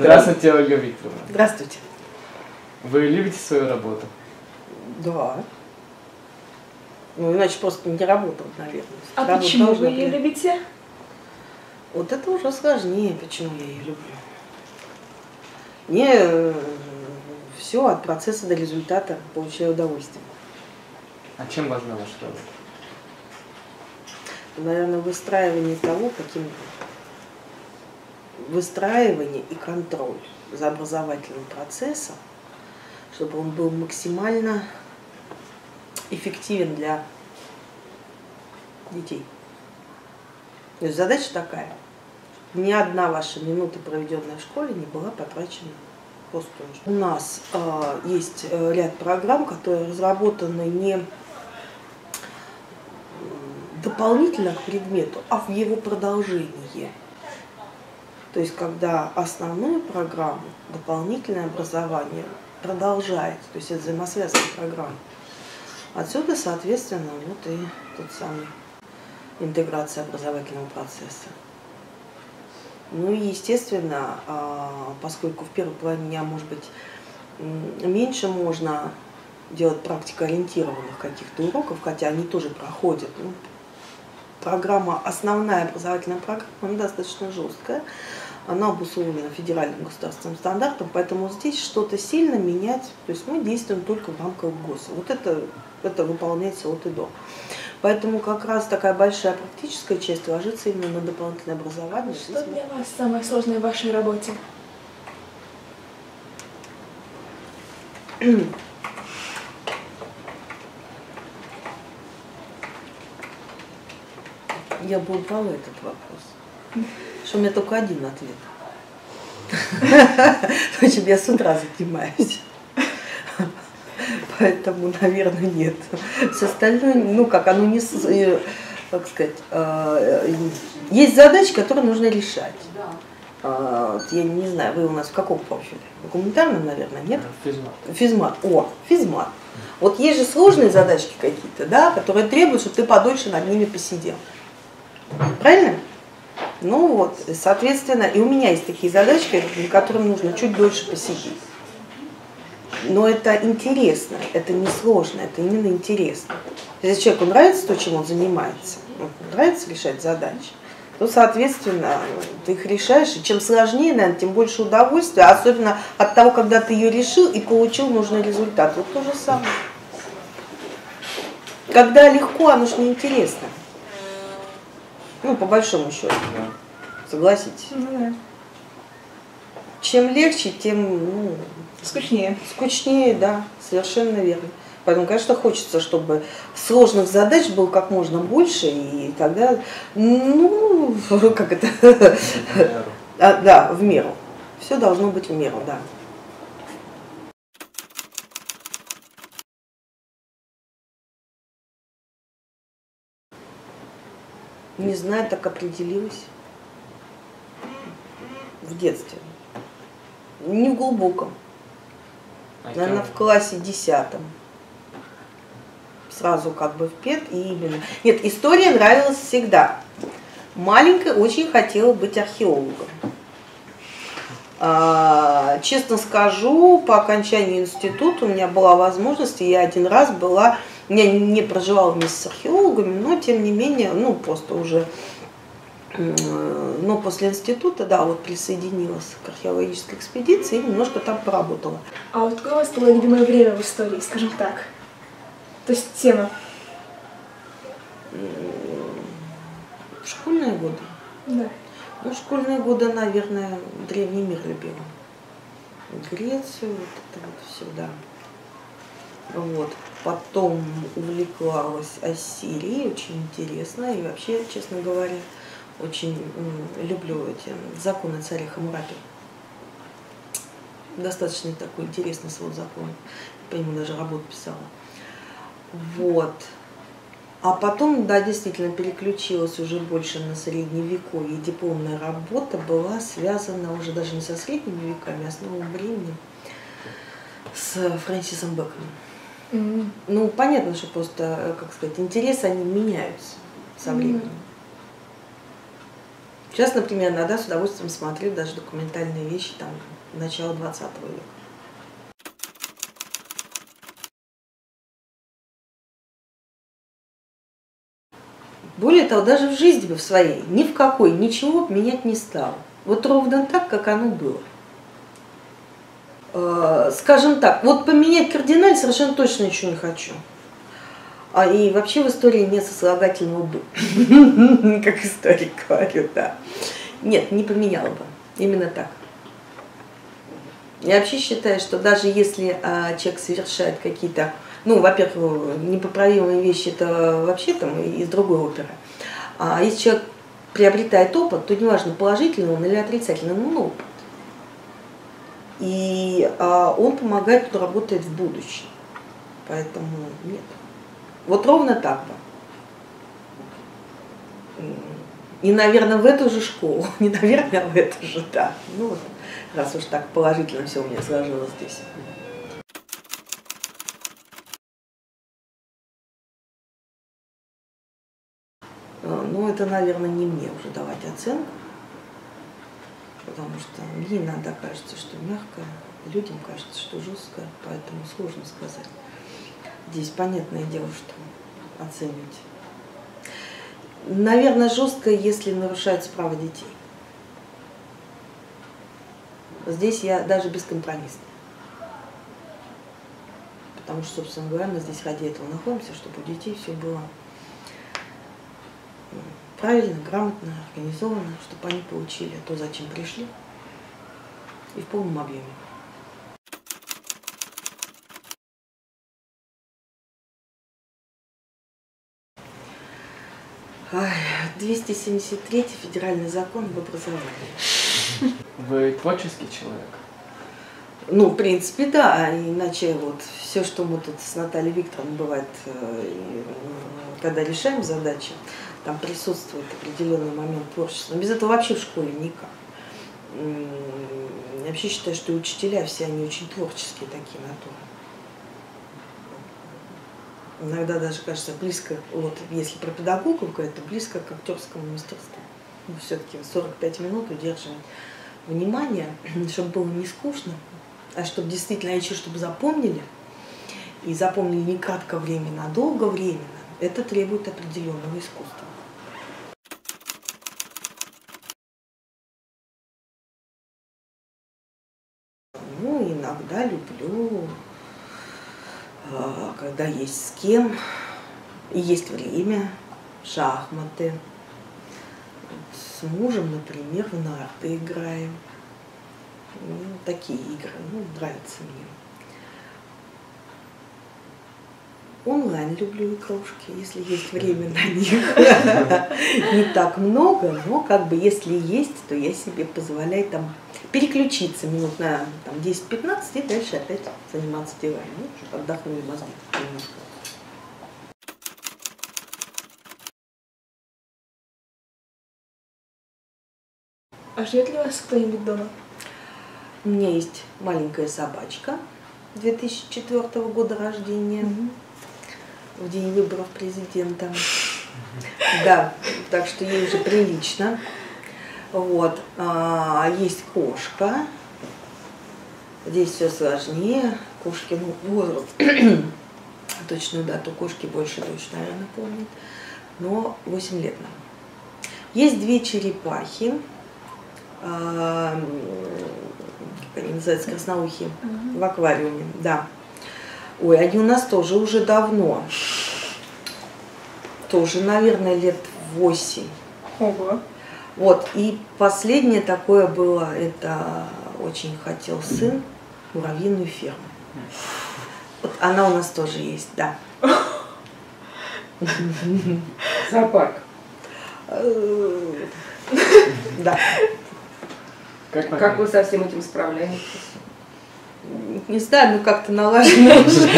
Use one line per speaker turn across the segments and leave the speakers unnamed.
Здравствуйте, Ольга Викторовна.
Здравствуйте.
Вы любите свою работу?
Да. Ну, иначе просто не работал, наверное.
А
Работа
почему вы ее
быть.
любите?
Вот это уже сложнее, почему я ее люблю. Мне все от процесса до результата получаю удовольствие.
А чем важна ваша работа?
Наверное, выстраивание того, каким выстраивание и контроль за образовательным процессом, чтобы он был максимально эффективен для детей. То есть задача такая. Ни одна ваша минута, проведенная в школе, не была потрачена пустую. У нас э, есть э, ряд программ, которые разработаны не дополнительно к предмету, а в его продолжение. То есть, когда основную программу, дополнительное образование продолжается, то есть это взаимосвязанная программа. Отсюда, соответственно, вот и тот самый интеграция образовательного процесса. Ну и, естественно, а, поскольку в первом плане дня, может быть, меньше можно делать практикоориентированных каких-то уроков, хотя они тоже проходят. Ну, программа, основная образовательная программа, она достаточно жесткая. Она обусловлена федеральным государственным стандартом, поэтому здесь что-то сильно менять, то есть мы действуем только в рамках ГОСа. Вот это, это выполняется от и до. Поэтому как раз такая большая практическая часть ложится именно на дополнительное образование.
Что для вас самое сложное в вашей работе?
Я бы убрала этот вопрос. Что у меня только один ответ. Чем я с утра занимаюсь. Поэтому, наверное, нет. Все остальное, ну как, оно не, э, как сказать, э, есть задачи, которые нужно решать. А, Я не знаю, вы у нас в каком профиле? В Гуманитарном, наверное, нет?
Физмат.
Физмат. О, физмат. Вот есть же сложные задачки какие-то, да, которые требуют, чтобы ты подольше над ними посидел. Правильно? Ну вот, соответственно, и у меня есть такие задачки, на которым нужно чуть дольше посидеть. Но это интересно, это не сложно, это именно интересно. Если человеку нравится то, чем он занимается, нравится решать задачи, то, соответственно, ты их решаешь, и чем сложнее, наверное, тем больше удовольствия, особенно от того, когда ты ее решил и получил нужный результат. Вот то же самое. Когда легко, оно же неинтересно. Ну, по большому счету,
Да.
согласитесь.
Ну да.
Чем легче, тем ну,
Скучнее.
скучнее, да, совершенно верно. Поэтому, конечно, хочется, чтобы сложных задач было как можно больше, и тогда, ну, как это, А, да, в меру. Все должно быть в меру, да. Не знаю, так определилась. В детстве. Не в глубоком.
а
Наверное, в классе десятом. Сразу как бы в пет и именно. Нет, история нравилась всегда. Маленькая очень хотела быть археологом. А, честно скажу, по окончании института у меня была возможность, и я один раз была, я не проживала вместе с археологами, но тем не менее, ну просто уже, м, но после института, да, вот присоединилась к археологической экспедиции и немножко там поработала.
А вот какое у вас было любимое время в истории, скажем так? То есть тема.
Школьные годы.
Да.
Ну, школьные годы, наверное, древний мир любила. Грецию, вот это вот всегда. Вот. Потом увлеклась Ассирией, очень интересно. И вообще, честно говоря, очень люблю эти законы царя Хамурапи. Достаточно такой интересный свод законов. По нему даже работу писала. Вот. А потом, да, действительно переключилась уже больше на средневековье. Дипломная работа была связана уже даже не со средними веками, а с новым временем, с Фрэнсисом Бэконом.
М.
Ну, понятно, что просто, э, как сказать, интересы, они меняются со временем. Сейчас, например, иногда с удовольствием смотрю даже документальные вещи там начала 20 века. Более того, даже в жизни бы в своей ни в какой ничего менять не стало. Вот ровно так, как оно было. Э, Скажем так, вот поменять кардинально совершенно точно ничего не хочу. А и вообще в истории нет сослагательного «бы», как историк говорит, да. Нет, не поменяла бы. Именно так. Я вообще считаю, что даже если а, человек совершает какие-то, ну, во-первых, непоправимые вещи, это вообще там из другой оперы. А если человек приобретает опыт, то неважно, положительный он или отрицательный, он опыт. И а, он помогает, кто работает в будущем. Поэтому нет. Вот ровно так бы. И, наверное, в эту же школу. Не наверное, в эту же, да. Ну вот, раз уж так положительно все у меня сложилось здесь. А, Ну, это, наверное, не мне уже давать оценку, потому что мне иногда кажется, что мягкое, людям кажется, что жесткое, поэтому сложно сказать. Здесь понятное дело, что оценивать. Наверное, жестко, если нарушается право детей. Здесь я даже бескомпромиссна. Потому что, собственно говоря, мы здесь ради этого находимся, чтобы у детей все было правильно, грамотно, организовано, чтобы они получили то, зачем пришли, и в полном объеме. Ай, 273 федеральный закон об образовании.
Вы творческий человек?
Ну, в принципе, да, иначе вот все, что мы тут с Натальей Викторовной бывает, э, и, когда решаем задачи, там присутствует определенный момент творчества. Но без этого вообще в школе никак. Я вообще считаю, что учителя все они очень творческие такие натуры. Иногда даже кажется близко, вот если про педагогику говорить, то близко к актерскому мастерству. Ну, все-таки 45 минут удерживать внимание, чтобы было не скучно, а чтобы действительно, а еще чтобы запомнили, и запомнили не кратковременно, а долговременно, это требует определенного искусства. Ну, иногда люблю, а, когда есть с кем, есть время, шахматы. С мужем, например, в нарты играем. Ну, такие игры, ну, нравятся мне. Онлайн люблю игрушки, если есть время на них. Не так много, но как бы если есть, то я себе позволяю там переключиться минут на там, 10-15 и дальше опять заниматься делами, ну, чтобы отдохнули мозги немножко.
А ждет ли вас кто-нибудь дома?
У меня есть маленькая собачка 2004 года рождения, в день выборов президента. Да, так что ей уже прилично. Вот. А есть кошка. Здесь все сложнее. Кошки, ну, возраст. Точную дату кошки больше точно, наверное, помнит. Но 8 лет нам. Есть две черепахи. а, Как они называются, красноухие. В аквариуме, да. Ой, они у нас тоже уже давно. Тоже, наверное, лет 8.
Ого.
Вот, и последнее такое было, это очень хотел сын муравьиную ферму. Вот она у нас тоже есть, да.
Зоопарк.
Э, Да.
Как,
как вы со всем этим справляетесь?
Не знаю, ну как-то налажено уже.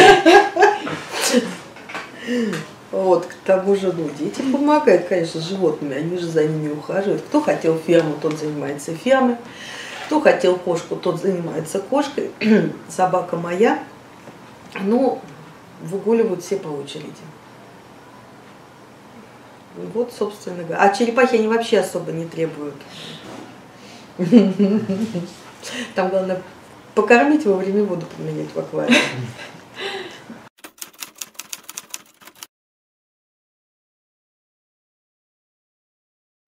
Вот, к тому же, ну, дети помогают, конечно, животными, они же за ними ухаживают. Кто хотел ферму, тот занимается фермой. Кто хотел кошку, тот занимается кошкой. Собака моя. Ну, выгуливают все по очереди. Вот, собственно говоря. А черепахи они вообще особо не требуют. Там главное покормить вовремя воду поменять в аквариуме.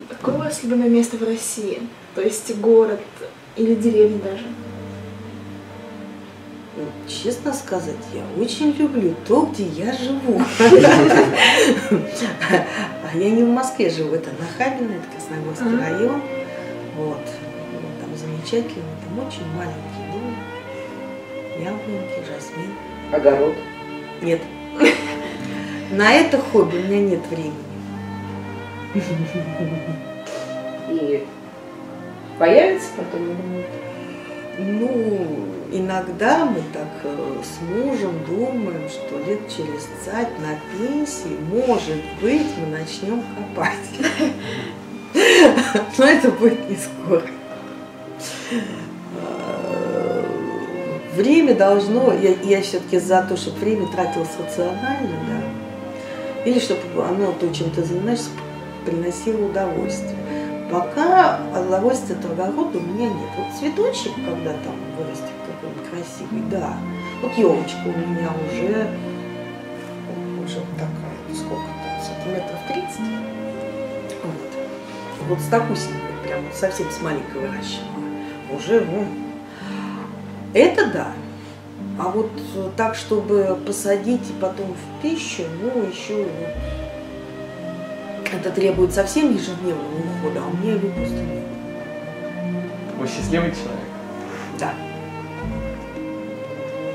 Какое у вас любимое место в России? То есть город или деревня даже?
Ну, Честно сказать, я очень люблю то, где я живу. А я не в Москве живу, это Нахабино, это Красногорский район. Вот. Там замечательно, там очень маленький. Яблоньки, жасмин.
Огород.
Нет. На это хобби у меня нет времени.
И появится потом, я думаю.
Ну, иногда мы так э, с мужем думаем, что лет через цать на пенсии, может быть, мы начнем копать. Но это будет не скоро. Время должно, я, я все-таки за то, чтобы время тратилось рационально, да. Или чтобы оно, то, чем ты занимаешься, приносило удовольствие. Пока удовольствия от огорода у меня нет. Вот цветочек, когда там вырастет какой-нибудь красивый, да. Вот елочка у меня уже, уже вот такая, сколько там, сантиметров 30. Вот. Вот с такусенькой, прям совсем с маленькой выращивала. Уже, ну, это да. А вот э, так, чтобы посадить и потом в пищу, ну, еще это требует совсем ежедневного ухода, а у меня его просто нет.
Вы счастливый человек.
Да.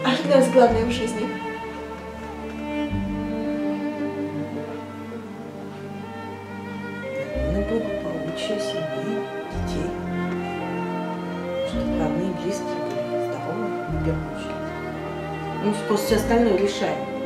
А что для вас главное в жизни?
На благополучие семьи, детей. Чтобы родные и близкие были здоровы, в первую очередь. Ну, просто остальное решаем.